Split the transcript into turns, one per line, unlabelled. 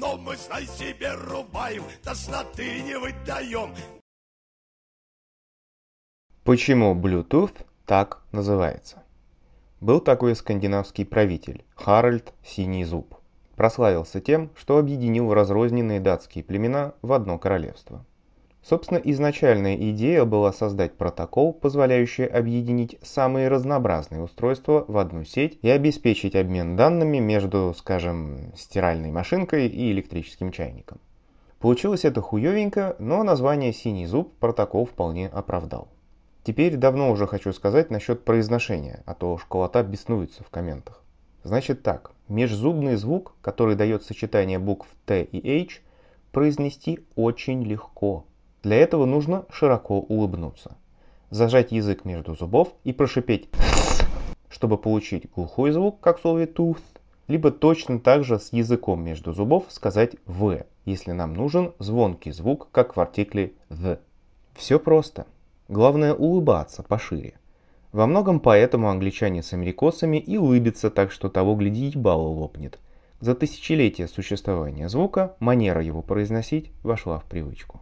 Но мы, знай себе, рубаем, тошноты не выдаем.
Почему Bluetooth так называется? Был такой скандинавский правитель Харальд Синий Зуб. Прославился тем, что объединил разрозненные датские племена в одно королевство. Собственно, изначальная идея была создать протокол, позволяющий объединить самые разнообразные устройства в одну сеть и обеспечить обмен данными между, скажем, стиральной машинкой и электрическим чайником. Получилось это хуевенько, но название «Синий зуб» протокол вполне оправдал. Теперь давно уже хочу сказать насчет произношения, а то школота беснуется в комментах. Значит так, межзубный звук, который дает сочетание букв Т и H, произнести очень легко – для этого нужно широко улыбнуться, зажать язык между зубов и прошипеть чтобы получить глухой звук, как в слове tooth, либо точно так же с языком между зубов сказать «в», если нам нужен звонкий звук, как в артикле «the». Все просто. Главное улыбаться пошире. Во многом поэтому англичане с америкосами и улыбятся так, что того гляди ебало лопнет. За тысячелетия существования звука манера его произносить вошла в привычку.